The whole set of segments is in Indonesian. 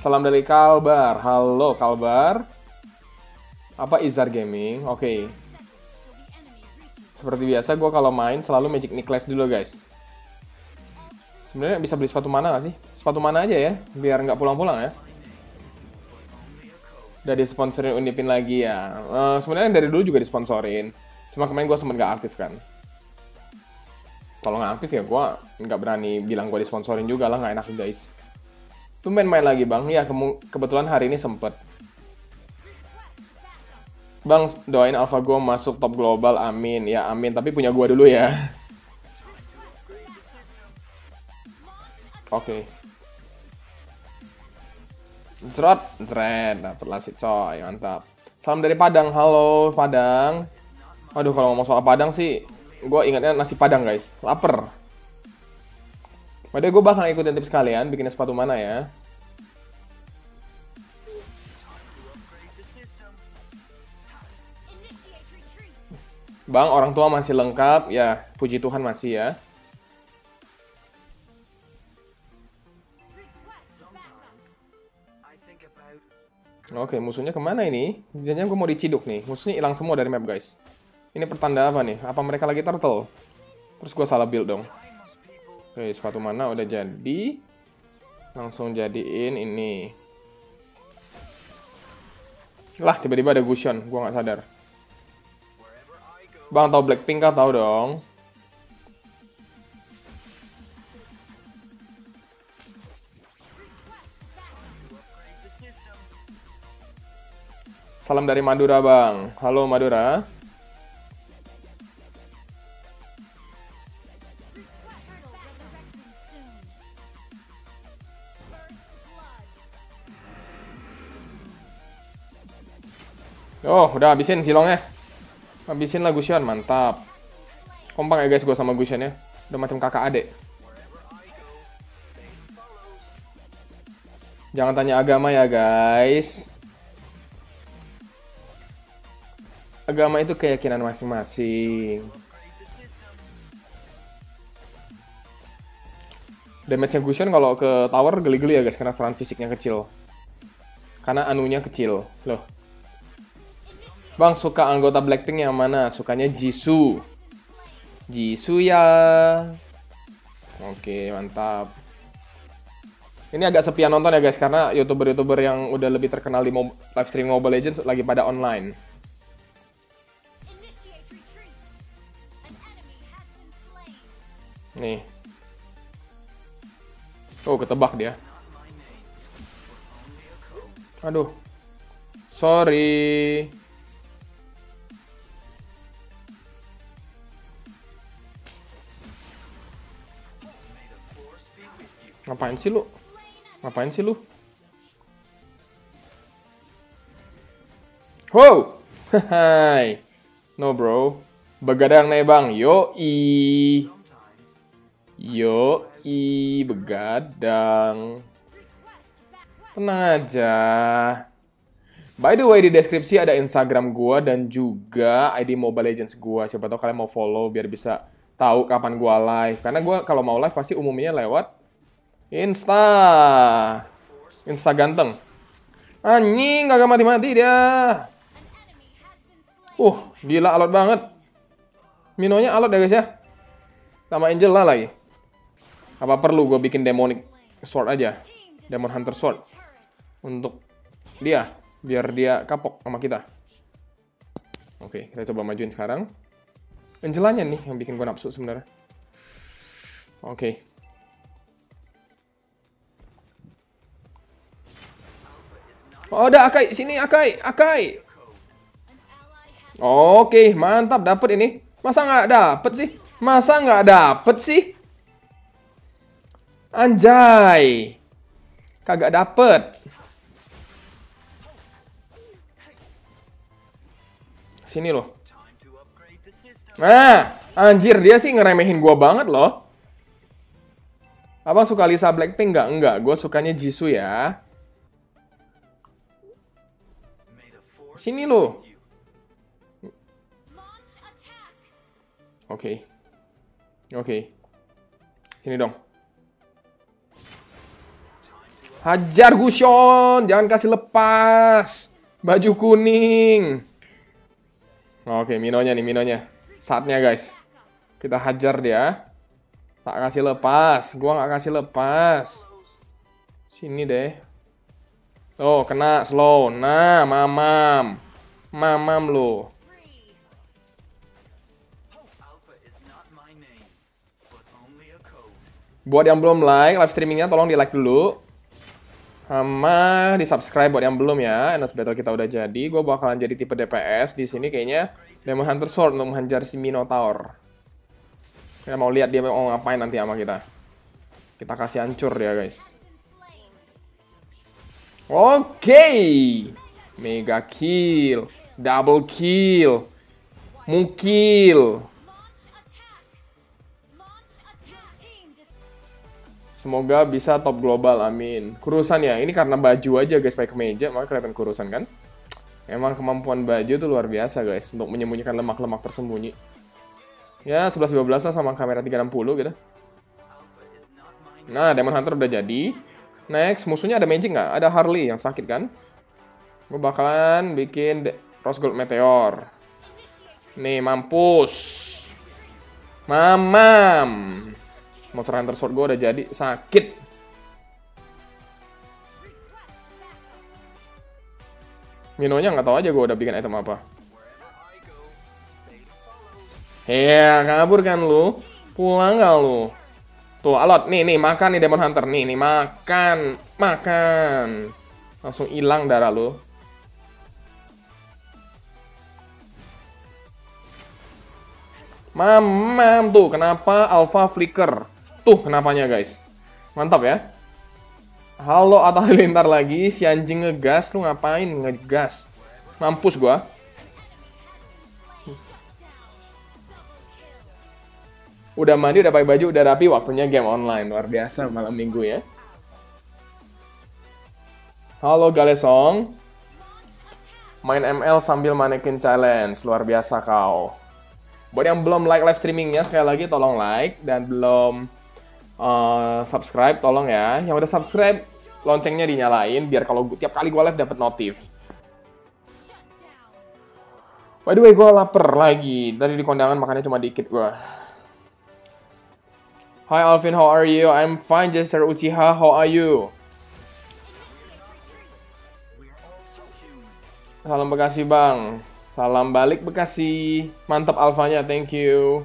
Salam dari Kalbar. Halo Kalbar. Apa Izar Gaming? Oke. Seperti biasa, gue kalau main selalu Magic Necklace dulu guys. Sebenarnya bisa beli sepatu mana gak sih? Sepatu mana aja ya, biar nggak pulang-pulang ya. Udah disponsorin Unipin lagi ya. Uh, Sebenarnya dari dulu juga disponsorin. Cuma kemarin gue sempet nggak aktif kan. Kalau nggak aktif ya gue nggak berani bilang gue disponsorin juga lah, nggak enak guys. Tumben main lagi bang, ya ke kebetulan hari ini sempet. Bang, doain AlphaGo masuk top global, amin. Ya, amin. Tapi punya gua dulu ya. Oke. Okay. Cerot, zret, dapet lasik coy, mantap. Salam dari Padang, halo Padang. Aduh, kalau ngomong soal Padang sih, gue ingatnya nasi Padang guys, lapar. Padahal gue bakal ikutin tips kalian, bikin sepatu mana ya. Bang, orang tua masih lengkap, ya puji Tuhan masih ya. Oke, musuhnya ke mana ini? Jangan gue mau diciduk nih. Musuhnya hilang semua dari map, guys. Ini pertanda apa nih? Apa mereka lagi turtle? Terus gue salah build dong. Oke, sepatu mana udah jadi. Langsung jadiin ini. Lah, tiba-tiba ada Gusion. Gue nggak sadar. Bang tahu Blackpink kah? Tahu dong. Salam dari Madura, Bang. Halo Madura. Oh, udah habisin silongnya. Habisin lah Gusion, mantap. Kompak ya guys gue sama Gusion ya. Udah macam kakak adik. Jangan tanya agama ya guys. Agama itu keyakinan masing-masing. Damage-nya Gusion kalau ke tower geli-geli ya guys, karena serangan fisiknya kecil. Karena anunya kecil. Loh, Bang, suka anggota Blackpink yang mana? Sukanya Jisoo. Jisoo ya. Oke, mantap. Ini agak sepi nonton ya guys, karena youtuber-youtuber yang udah lebih terkenal di live stream Mobile Legends lagi pada online. Nih. Oh, ketebak dia. Aduh. Sorry. Ngapain sih lu? Ngapain sih lu? Wow! Hai. No bro. Begadang nih bang. Yo i. Yo i begadang. Tenang aja. By the way di deskripsi ada Instagram gua dan juga ID Mobile Legends gua. Siapa tahu kalian mau follow biar bisa tahu kapan gua live. Karena gua kalau mau live pasti umumnya lewat Insta. Insta ganteng. Anjing, gak mati-mati dia. Uh, gila alot banget. Minonya alot ya guys ya. Sama Angel lah lagi. Apa perlu gue bikin demonic sword aja? Demon Hunter sword. Untuk dia. Biar dia kapok sama kita. Oke, kita coba majuin sekarang. Angelanya nih yang bikin gue nafsu sebenarnya. Oke. Oh, ada Akai. Sini Akai. Akai. Oke, mantap. Dapat ini. Masa nggak dapet sih? Masa nggak dapet sih? Anjay. Kagak dapet. Sini loh. Nah, anjir dia sih ngeremehin gua banget loh. Abang suka Lisa Blackpink nggak? Enggak, gue sukanya Jisoo ya. Sini lo. Oke. Okay. Oke. Okay. Sini dong. Hajar Gusion, jangan kasih lepas. Baju kuning. Oke, Minonya nih, Minonya. Saatnya guys. Kita hajar dia. Tak kasih lepas. Gua nggak kasih lepas. Sini deh. Oh, kena slow. Nah, mamam. Mamam lo. Buat yang belum like live streamingnya tolong di like dulu. Sama di subscribe buat yang belum ya. Enos Battle kita udah jadi. Gue bakalan jadi tipe DPS di sini kayaknya Demon Hunter Sword untuk menghajar si Minotaur. Kita mau lihat dia mau ngapain nanti sama kita. Kita kasih hancur ya guys. Oke. Mega kill. Double kill. Mukil. Semoga bisa top global, amin. Kurusan ya, ini karena baju aja guys, pakai kemeja, maka kelihatan kurusan kan? Emang kemampuan baju tuh luar biasa guys, untuk menyembunyikan lemak-lemak tersembunyi. Ya, 11-12 lah sama kamera 360 gitu. Nah, Demon Hunter udah jadi. Next, musuhnya ada magic nggak? Ada Harley yang sakit kan? Gue bakalan bikin Rose Gold Meteor. Nih, mampus. Mamam. Motor Hunter Sword gue udah jadi. Sakit. Minonya nggak tahu aja gue udah bikin item apa. Ya, kabur kan lu? Pulang gak lu? Tuh, alot. Nih, nih, makan nih Demon Hunter. Nih, nih, makan. Makan. Langsung hilang darah lu. Mamam tuh, kenapa Alpha Flicker? Tuh, kenapanya guys. Mantap ya. Halo atau halilintar lagi, si anjing ngegas, lu ngapain ngegas? Mampus gua. Udah mandi, udah pakai baju, udah rapi, waktunya game online. Luar biasa malam minggu ya. Halo Galesong. Main ML sambil manekin challenge. Luar biasa kau. Buat yang belum like live streamingnya, sekali lagi tolong like. Dan belum uh, subscribe, tolong ya. Yang udah subscribe, loncengnya dinyalain. Biar kalau tiap kali gue live dapet notif. By the way, gue lapar lagi. Tadi di kondangan makannya cuma dikit gue. Hi Alvin, how are you? I'm fine, Jester Uchiha. How are you? Salam Bekasi, Bang. Salam balik Bekasi. Mantap alfanya, thank you.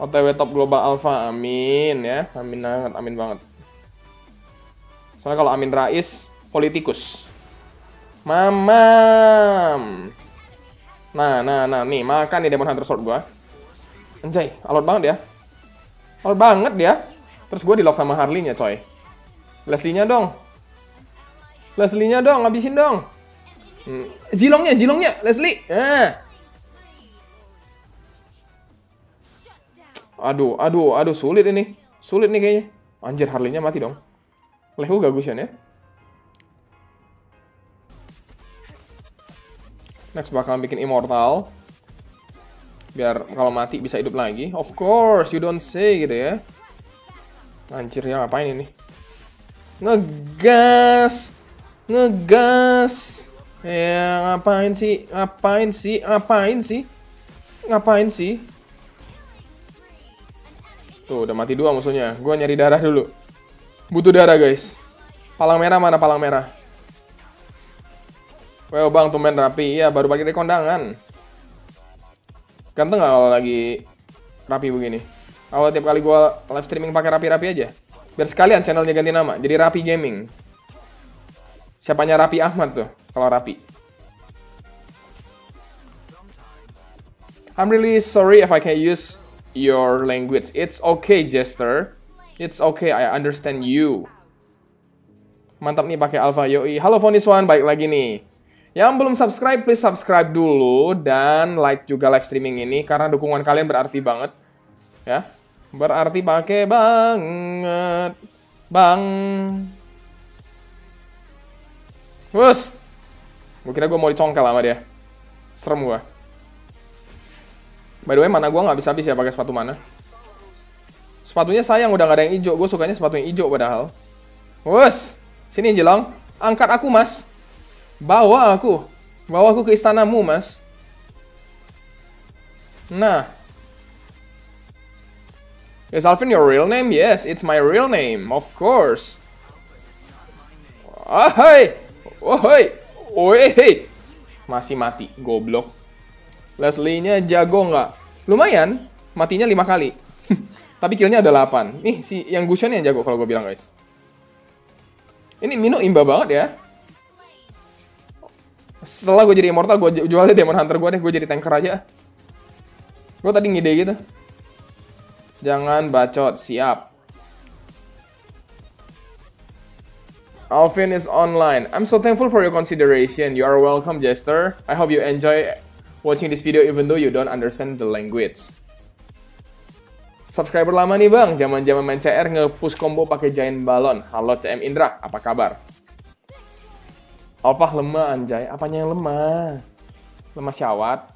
OTW top global alpha, amin ya. Amin banget, amin banget. Soalnya kalau Amin Rais, politikus. Mamam. Nah, nah, nah, nih, makan nih Demon Hunter Sword gua. Anjay, alot banget ya. Oh banget dia. Terus gue di lock sama Harley-nya coy. Leslie-nya dong. Leslie-nya dong, ngabisin dong. Hmm. Zilongnya, Zilongnya, Leslie. Eh. Aduh, aduh, aduh, sulit ini. Sulit nih kayaknya. Anjir, Harley-nya mati dong. Lehu gagusan ya. Next bakal bikin Immortal biar kalau mati bisa hidup lagi. Of course, you don't say gitu ya. Anjir ya ngapain ini? Ngegas, ngegas. Ya ngapain sih? Ngapain sih? Ngapain sih? Ngapain sih? Tuh udah mati dua musuhnya. Gua nyari darah dulu. Butuh darah guys. Palang merah mana palang merah? Well bang, tumben rapi. Iya, baru balik dari kondangan. Ganteng gak kalau lagi rapi begini? Awal tiap kali gue live streaming pakai rapi-rapi aja. Biar sekalian channelnya ganti nama, jadi Rapi Gaming. Siapanya Rapi Ahmad tuh, kalau Rapi. I'm really sorry if I can't use your language. It's okay, Jester. It's okay, I understand you. Mantap nih pakai Alpha Yoi. Halo Foniswan, baik lagi nih. Yang belum subscribe, please subscribe dulu dan like juga live streaming ini karena dukungan kalian berarti banget. Ya, berarti pakai banget, bang. Wus, gue kira gue mau dicongkel sama dia. Serem gue. By the way, mana gue nggak bisa habis ya pakai sepatu mana. Sepatunya sayang udah gak ada yang hijau. Gue sukanya sepatu yang hijau padahal. Wes, sini Jelong. Angkat aku, Mas. Bawa aku. Bawa aku ke istanamu, Mas. Nah. Is Alvin your real name? Yes, it's my real name. Of course. Ah, hai. Oh, hai. Oi, Masih mati, goblok. Leslie-nya jago nggak? Lumayan, matinya lima kali. Tapi killnya ada 8. Nih, si yang Gusion yang jago kalau gue bilang, guys. Ini Mino imba banget ya. Setelah gue jadi immortal, gue jualnya Demon Hunter gue deh. Gue jadi tanker aja. Gue tadi ngide gitu. Jangan bacot, siap. Alvin is online. I'm so thankful for your consideration. You are welcome, Jester. I hope you enjoy watching this video even though you don't understand the language. Subscriber lama nih bang, zaman-zaman main CR nge-push combo pakai giant balon. Halo CM Indra, apa kabar? Alpah lemah anjay, apanya yang lemah? Lemah syawat?